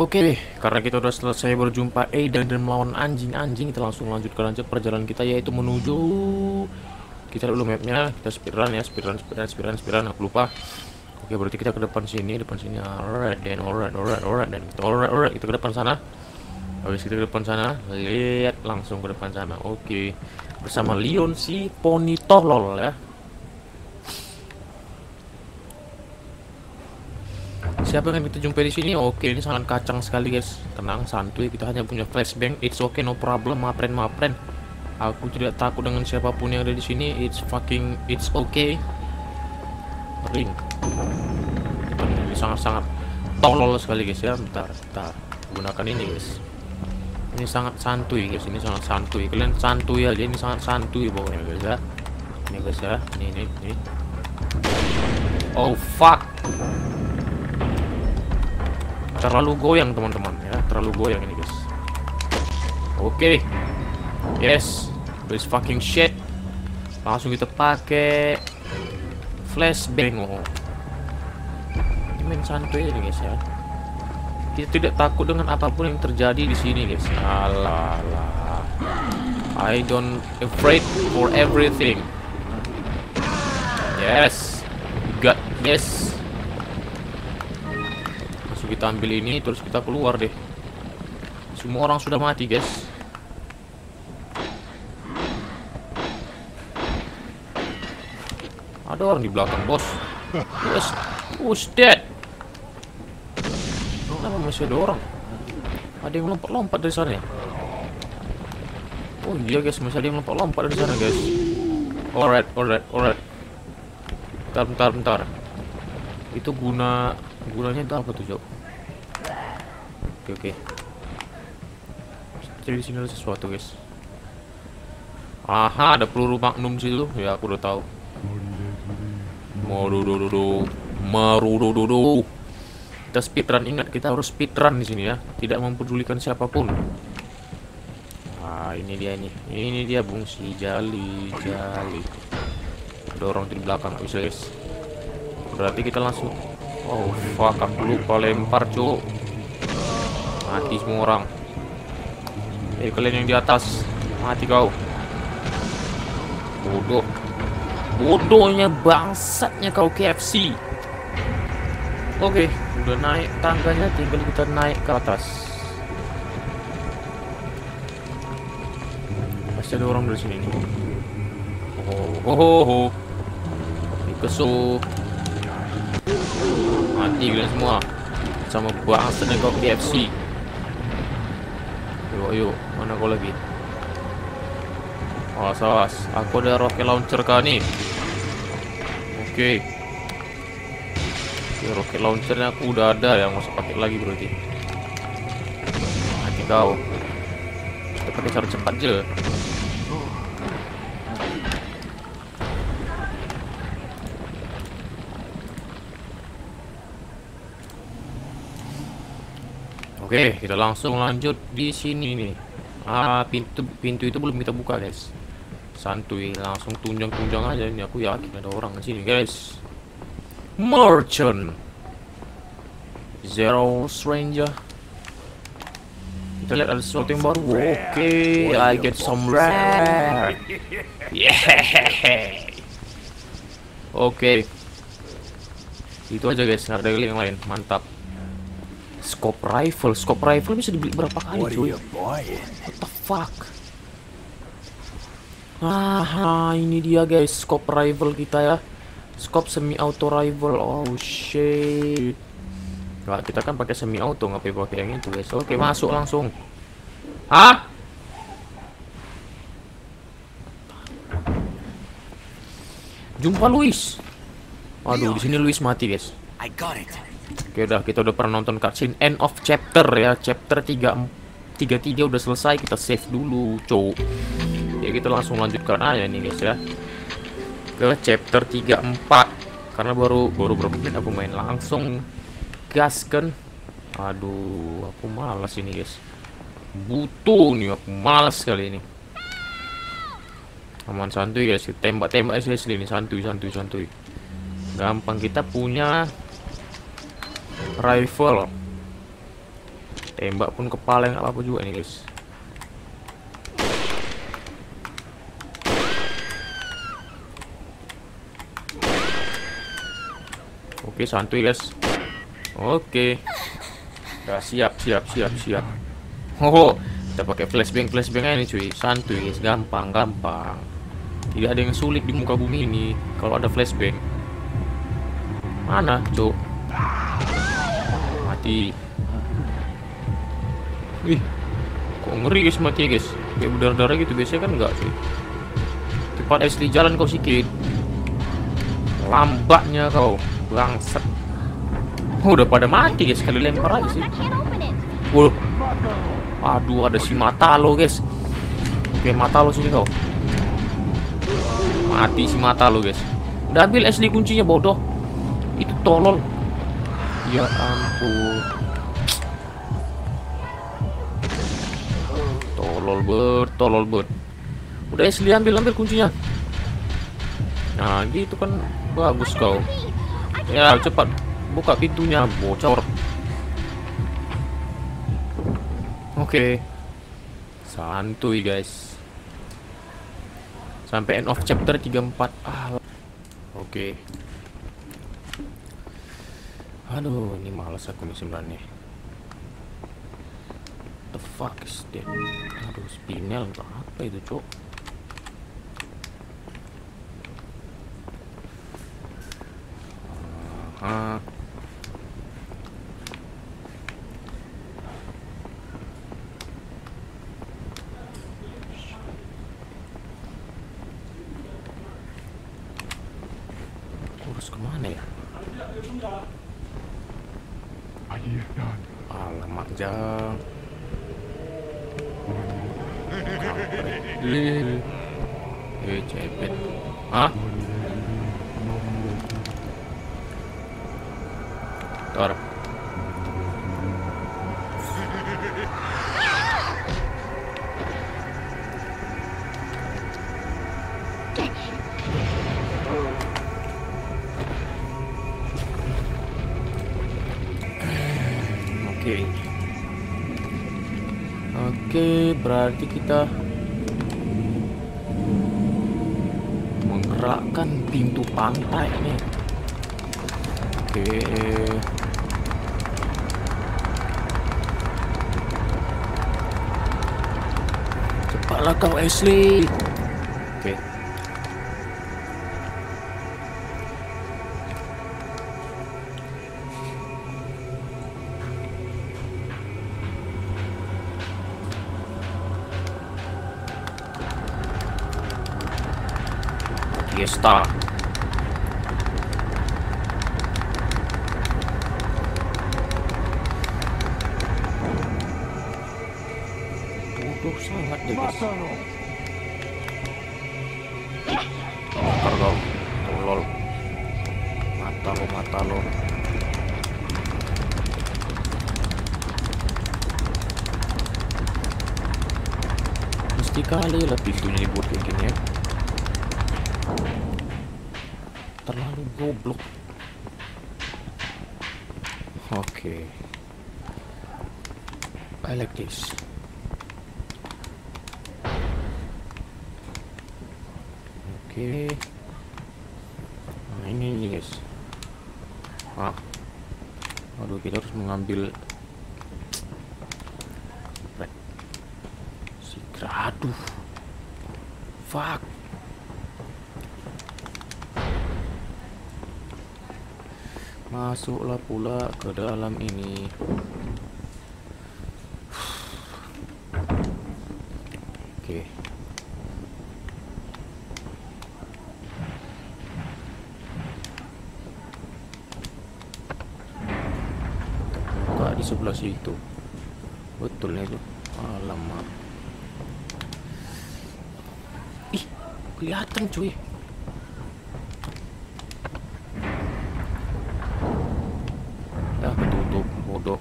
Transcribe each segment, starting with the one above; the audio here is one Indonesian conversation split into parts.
Oke, karena kita udah selesai berjumpa Aidan dan melawan anjing-anjing, kita langsung lanjutkan aja perjalanan kita yaitu menuju kita dulu mapnya, kita speedrun ya, speedrun, speedrun, speedrun, speedrun, aku lupa. Oke, berarti kita ke depan sini, depan sini, alright, dan alright, alright, alright, dan kita alright, alright, kita ke depan sana. Habis kita ke depan sana, lihat langsung ke depan sana. Oke, bersama Leon si poni tolol ya. Siapa yang kita jumpai di sini? Oke, ini sangat kacang sekali guys. Tenang, santuy. Kita hanya punya flashbang. It's okay, no problem, my friend, my friend. Aku tidak takut dengan siapa pun yang ada di sini. It's fucking, it's okay. Ring. Ini sangat-sangat tolol sekali guys ya. Bentar, bentar. Gunakan ini guys. Ini sangat santuy guys. Ini sangat santuy. Kalian santuy aja. Ini sangat santuy pokoknya guys ya. Ini guys ya. Ini, ini, ini. Oh fuck terlalu goyang teman-teman ya. Terlalu goyang ini guys. Oke. Okay. yes. This fucking shit. Langsung kita pakai flashbang oh. Ini main santuy aja guys ya. Kita tidak takut dengan apa pun yang terjadi di sini guys. Alah. I don't afraid for everything. Yes. Got yes kita ambil ini terus kita keluar deh. Semua orang sudah mati guys. Ada orang di belakang bos. Yes. Who's dead? Kenapa masih ada orang? Ada yang lompat-lompat dari sana ya? Oh iya guys. Masih ada yang lompat-lompat dari sana guys. Alright alright alright. Bentar bentar bentar. Itu guna gunanya itu apa tuh Jok? Oke oke. Jadi di sini ada sesuatu guys. Aha, ada peluru magnum situ. Ya aku udah tahu. Marudududu, marudududu. Kita speedrun ingat kita harus speedrun di sini ya. Tidak mempedulikan siapa pun. Ah ini dia nih. Ini dia bungsi jali jali. Ada orang di belakang bisa guys. Berarti kita langsung Oh fuck aku lupa lempar cuk Mati semua orang. Eh kalian yang di atas Mati kau. Bodoh. Bodohnya bangsatnya kau KFC Oke Udah naik tangganya tinggal kita naik ke atas. Masih ada orang dari sini. Nih Oh, oh, oh, oh. Mati kalian semua. Sama bangsa dan kau KFC yuk yuk mana kau lagi? Awas awas aku ada rocket launcher kah nih? Oke. Okay. ya, rocket launchernya aku udah ada yang usah pakai lagi berarti. Mati kau. Kita pakai cara cepat je Oke, kita langsung lanjut di sini nih. Ah, pintu pintu itu belum kita buka, guys. Santuy, langsung tunjang-tunjang aja ini aku yakin ada orang di sini, guys. Merchant. Zero stranger. Kita lihat ada sesuatu yang baru. Oke, okay, I get some rare. Yeah. Oke. Okay. Itu aja guys, ada yang lain. Mantap. Scope rifle, scope rifle bisa dibeli berapa kali cuy? What the fuck? Ah, ini dia guys, scope rifle kita ya. Scope semi auto rifle. Oh shit. Nah, kita kan pakai semi auto, ngapain pakai yang itu guys? Oke, masuk langsung. Hah? Jumpa Luis. Aduh, di sini Luis mati, guys. I got it. Oke udah kita udah pernah nonton cutscene end of chapter ya. Chapter 3 33 udah selesai kita save dulu cow ya kita langsung lanjutkan aja nih guys ya. Ke chapter 34 karena baru baru berapa menit aku main langsung. Gas kan? Aduh aku malas ini guys. Butuh nih aku malas kali ini. Aman santuy guys. Tembak-tembak guys ini santuy santuy santuy gampang kita punya rifle. Tembak pun kepala nggak apa-apa juga nih guys. Oke santuy guys. Oke. Udah siap siap siap siap. Oh kita pakai flashbang flashbang ini cuy. Santuy guys. Gampang gampang. Tidak ada yang sulit di muka bumi ini kalau ada flashbang. Mana cuk mati Wih, kok ngeri guys mati guys. Kayak berdarah-darah gitu biasanya kan enggak sih. Cepat asli jalan kau sikit. Lambatnya kau, bangsat. Oh, udah pada mati guys, sekali lempar aja sih. Wuh. Aduh, ada si mata lo guys. Oke, mata lo sini kau. Mati si mata lo guys. Udah ambil asli kuncinya bodoh. Itu tolol. Ya ampun. tolol ber tolol ber udah Ashley ambil ambil kuncinya. Nah gitu kan bagus kau. Ya cepat buka pintunya bocor. Oke. Santuy guys. Sampai end of chapter 34 ah. Oke aduh ini malas aku nih sebenarnya the fuck is that? Aduh spinel atau apa itu cok uh, harus ke mana ya alamak jang Lil. Eh, cepet. Hah? Tor. Oke. Oke, berarti kita menggerakkan pintu pantai nih. Oke. Cepatlah kau Ashley. Oke. Fiesta. Bodoh sangat deh guys. Kau, tolol. Mata lo, mata lo. Mesti kali lah pintunya dibuat kayak gini ya. Terlalu goblok. Oke. Okay. I like this. Oke. Okay. nah ini nih guys. Ah. Aduh kita harus mengambil si aduh. Fuck Masuklah pula ke dalam ini. Oke. Buka di sebelah situ. Betul itu. Alamak. Ih, kelihatan cuy. bodoh.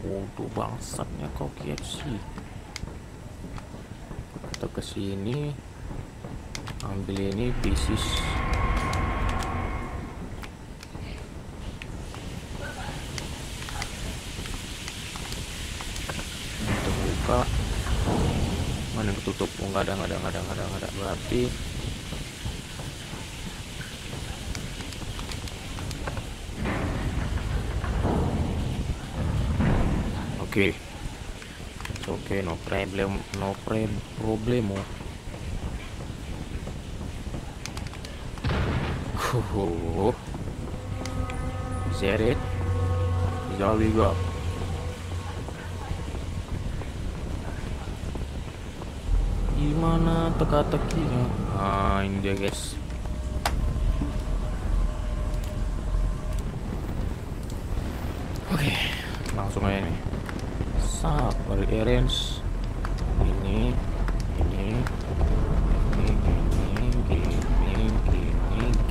Bodoh bangsatnya kau KFC kita ke sini, ambil ini bisnis kita buka mana ketutup? Oh, nggak ada nggak ada nggak ada nggak ada nggak ada. Berarti okay. oke okay, no problem no problemo Oh, is that it? Is all we got? Gimana teka-tekinya? Ah, ini dia guys. Oke, langsung aja nih. Sap, dari errands. Ini, ini,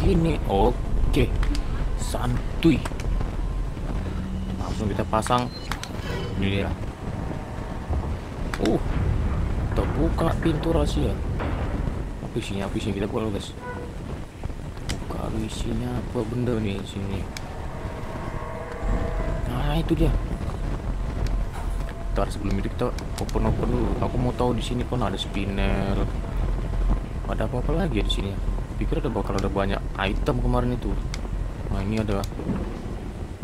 gini. Oke santuy. Langsung kita pasang. Ini dia. Uh terbuka pintu rahasia. Apa isinya apa isinya? Kita buka guys. Buka isinya apa benda nih sini? Nah itu dia ntar sebelum itu kita open open. Dulu aku mau tahu di sini pun ada spinner. Ada apa apa lagi ya di sini? Pikir ada bakal ada banyak item kemarin itu. Nah ini ada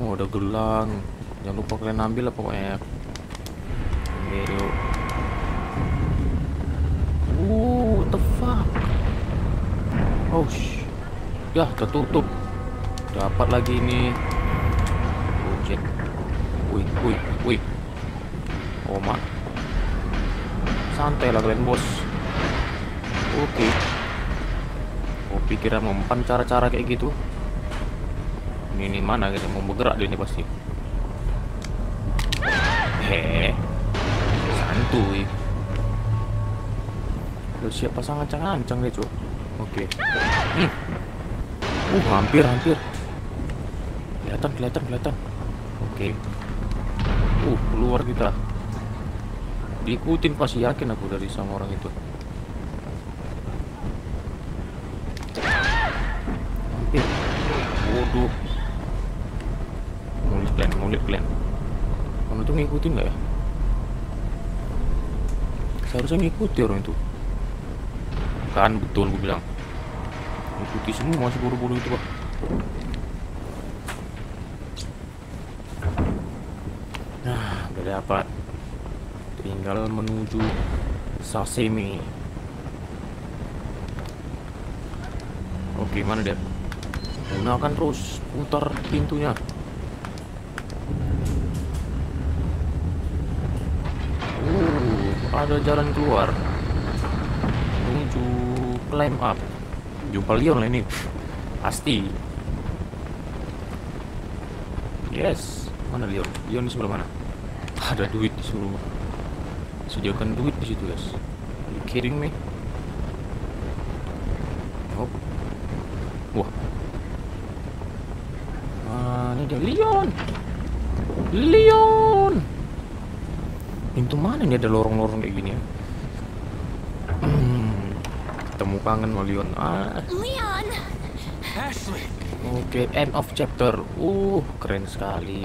oh ada gelang. Jangan lupa kalian ambil lah pokoknya. Oke yuk. Uh the fuck? Oh sh ya tertutup. Dapat lagi ini. Ojek wih wih wih oh mak santai lah kalian bos. Oke. Okay pikiran mempan cara-cara kayak gitu. Ini, ini mana gitu mau bergerak dia ini pasti? Hehe santuy. Lu siap pasang ancang-ancang deh cuy oke. Hmm. uh hampir hampir. Kelihatan kelihatan kelihatan. Oke. Uh keluar kita diikutin pasti yakin aku dari sama orang itu. Waduh. Mau lihat mau lihat kalian kamu tuh ngikutin nggak ya? Seharusnya ngikuti orang itu. Kan betul gue bilang. Ngikuti semua masih buru-buru itu pak. Nah udah dapat tinggal menuju sashimi. Oke mana dia gunakan terus putar pintunya. Uh, ada jalan keluar. Menuju climb up. Jumpa Leon ini. Pasti. Yes. Mana Leon? Leon sebelah mana? Ada duit di sebelah sediakan duit di situ guys. Are you kidding me oh wah ini dia. Leon Leon pintu mana ini ada lorong-lorong kayak gini ya? Hmm, ketemu kangen sama Leon ah. Leon Ashley. Oke, okay, end of chapter. Uh, keren sekali.